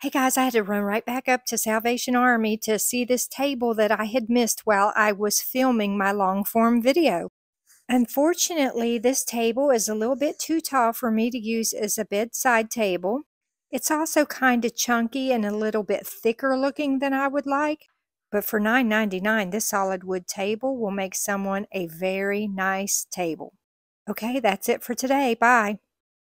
Hey guys, I had to run right back up to Salvation Army to see this table that I had missed while I was filming my long form video. Unfortunately, this table is a little bit too tall for me to use as a bedside table. It's also kind of chunky and a little bit thicker looking than I would like. But for $9.99, this solid wood table will make someone a very nice table. Okay, that's it for today. Bye.